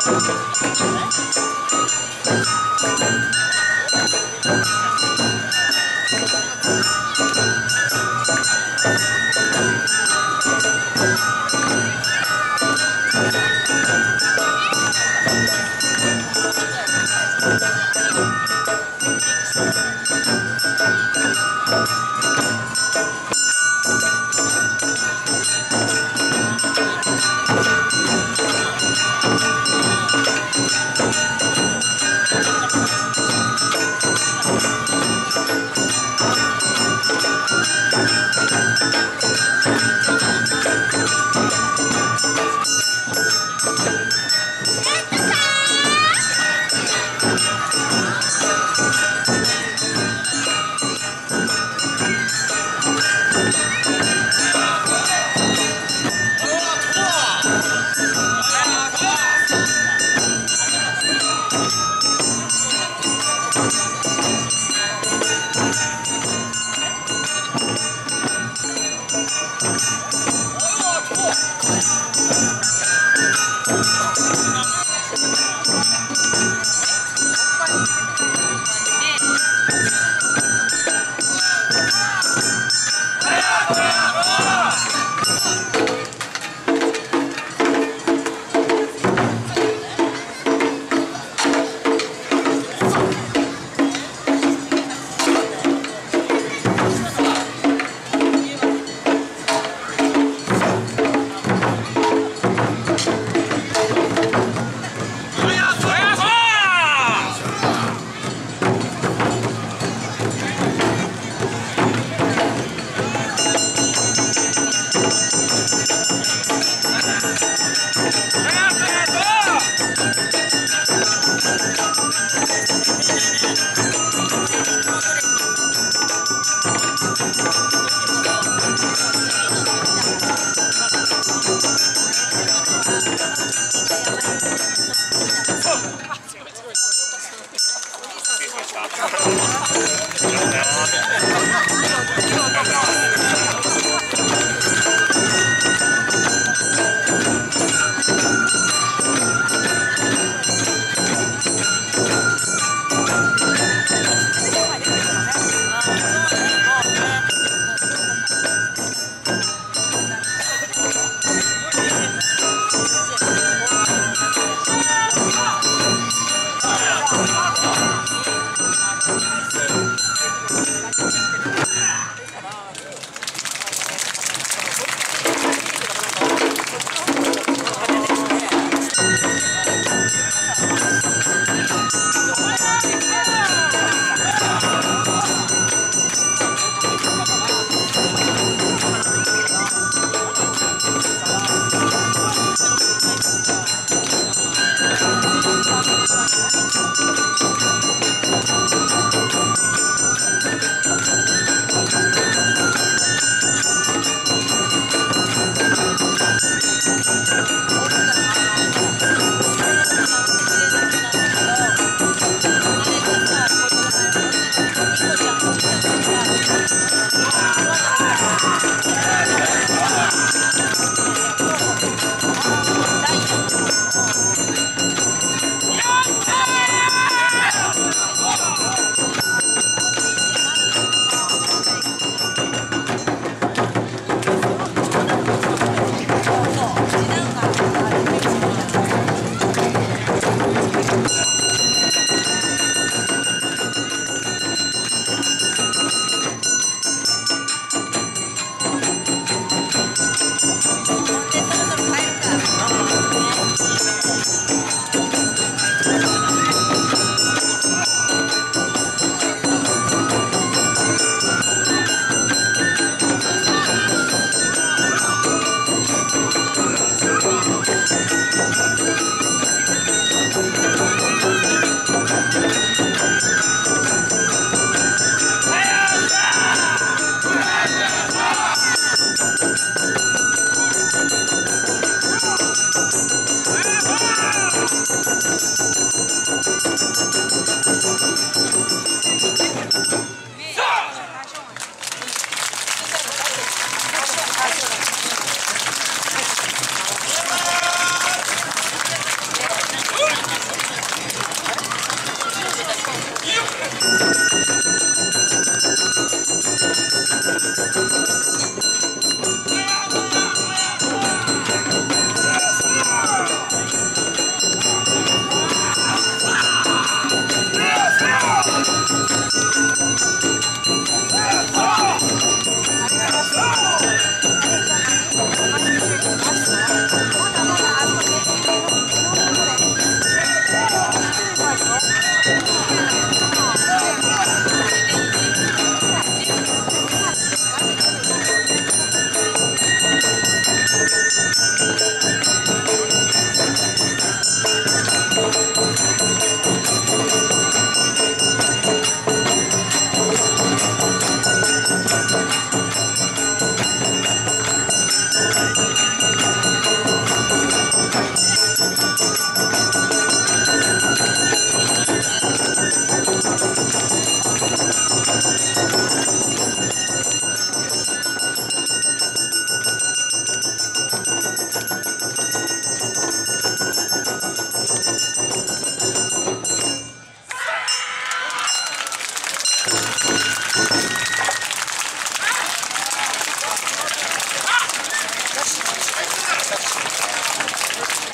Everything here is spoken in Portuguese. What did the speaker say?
Thank Música